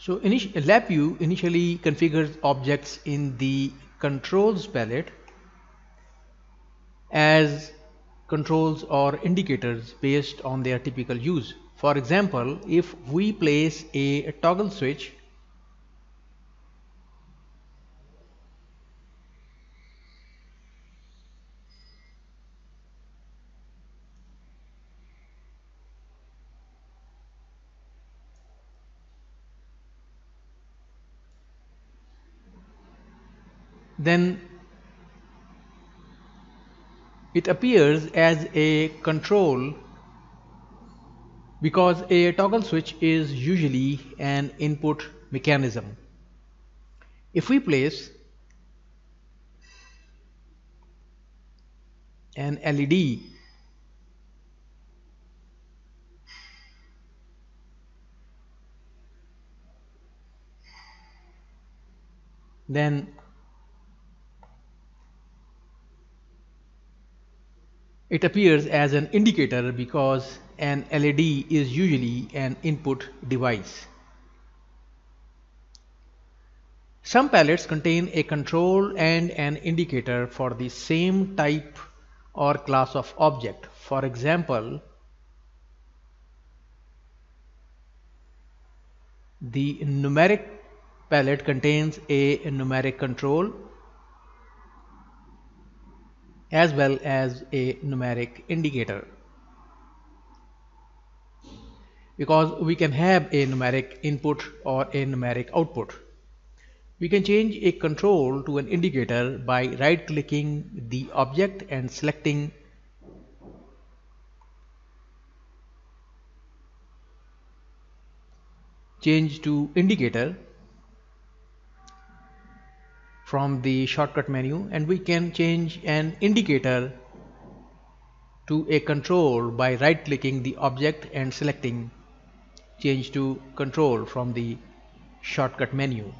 So LabVIEW initially configures objects in the controls palette as controls or indicators based on their typical use. For example, if we place a toggle switch then it appears as a control because a toggle switch is usually an input mechanism. If we place an LED then It appears as an indicator because an LED is usually an input device. Some palettes contain a control and an indicator for the same type or class of object. For example, the numeric palette contains a numeric control as well as a numeric indicator because we can have a numeric input or a numeric output. We can change a control to an indicator by right clicking the object and selecting change to indicator from the shortcut menu and we can change an indicator to a control by right clicking the object and selecting change to control from the shortcut menu.